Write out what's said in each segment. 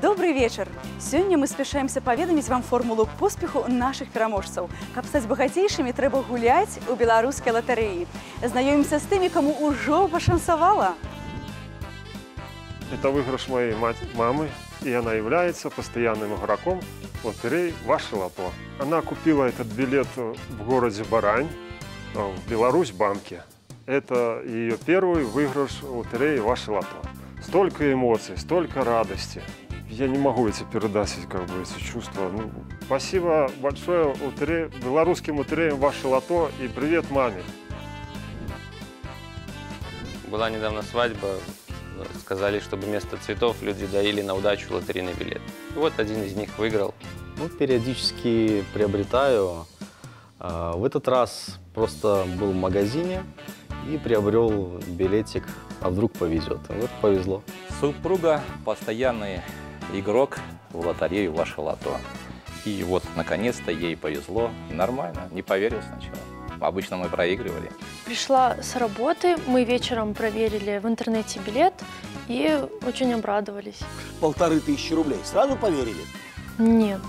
Добрый вечер! Сегодня мы спяшаемся поведомить вам формулу поспеху наших пераможцаў. Каб стаць багацейшымі, трэба гуляць у беларускай латарэі. Знаёмімся з тымі, каму ўжо пашанцавала. Это выигрыш моей мать, мамы, и она является постоянным игроком лотереи «Ваше лото». Она купила этот билет в городе Барань, э, в Беларусь банке. Это ее первый выигрыш лотереи «Ваше лото». Столько эмоций, столько радости. Я не могу эти передать как бы, эти чувства. Ну, спасибо большое лотере... белорусским лотереям «Ваше лото» и привет маме. Была недавно свадьба, сказали, чтобы вместо цветов люди дарили на удачу лотерейный билет. И вот один из них выиграл. Ну, периодически приобретаю. А, В этот раз просто был в магазине и приобрел билетик, а вдруг повезет. Вот повезло. Супруга постоянный игрок в лотерею «Ваше лото». И вот, наконец-то, ей повезло. Нормально, не поверил сначала. Обычно мы проигрывали. Пришла с работы, мы вечером проверили в интернете билет и очень обрадовались. полторы тысячи рублей. Сразу поверили? Нет,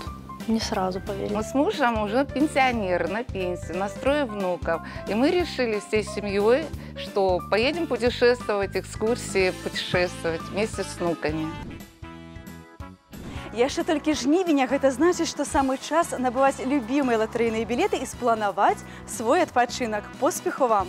не сразу поверили. Мы с мужем уже пенсионеры на пенсии, на трое внуков. И мы решили всей семьей, что поедем путешествовать, экскурсии, путешествовать вместе с внуками Яшчэ толькі жнівеня гэта значыць, што самы час набываць любімыя латарэйныя білеты і спланаваць свой адпачынак. Поспеху вам!